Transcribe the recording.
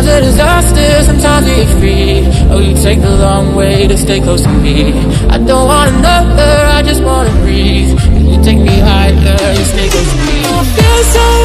Sometimes a disaster, sometimes we are free. Oh, you take the long way to stay close to me. I don't want another, I just wanna breathe. You take me higher, you stay close to me.